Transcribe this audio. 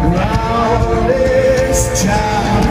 Round is time,